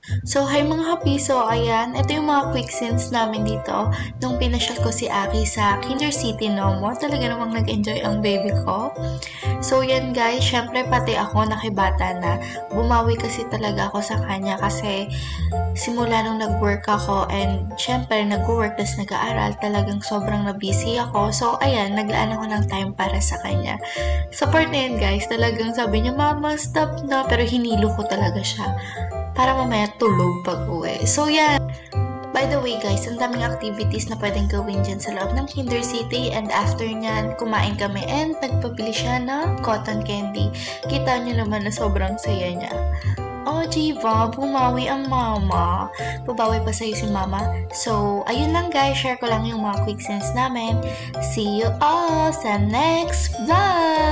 So, hi mga happy. So, ayan, ito yung mga quick scenes namin dito nung pinasyal ko si Aki sa Kinder City Nomo. Talaga namang nag-enjoy ang baby ko. So, yan guys, syempre pati ako nakibata na. Bumawi kasi talaga ako sa kanya kasi simula nung nag-work ako and syempre nag-work tas nag-aaral talagang sobrang na-busy ako. So, ayan, naglaan ako ng time para sa kanya. Sa part na yan guys, talagang sabi niya, Mama, stop na. Pero hinilo ko talaga siya para mamaya tulog pag uwi. So, yan. By the way guys, ang daming activities na pwedeng gawin dyan sa loob ng Kinder City and after nyan, kumain kami and nagpabili siya ng cotton candy. Kita nyo naman na sobrang saya niya. Oh, Jiva, bumawi ang mama. Babawi pa sa'yo si mama. So, ayun lang guys, share ko lang yung mga quick scenes namin. See you all sa next vlog!